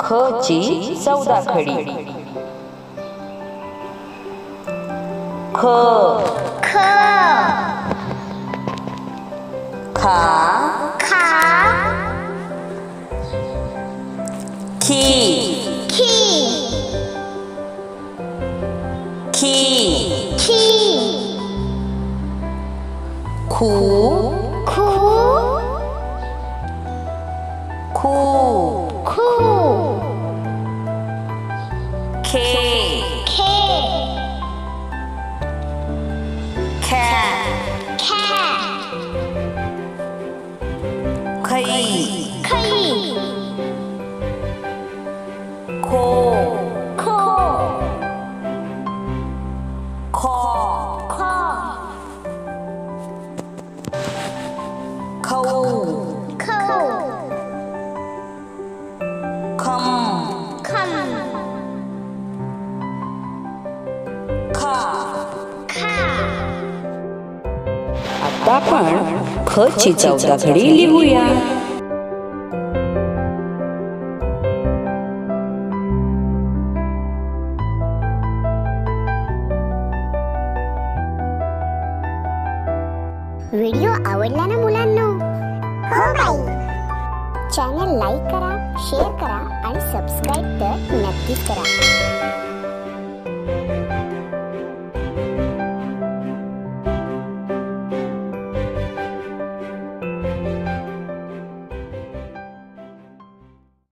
ख ची चौदा खडी ख ख खा खा खी खी खी खी खू cool kick kick can can 可以可以 call call call call call खम खम खा खा आता आपण ख ची चौदा घडी लिहूया. व्हिडिओ आवडला ना मुलांना? हो बाई. चॅनल लाईक करा शेअर करा que.